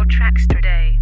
your tracks today.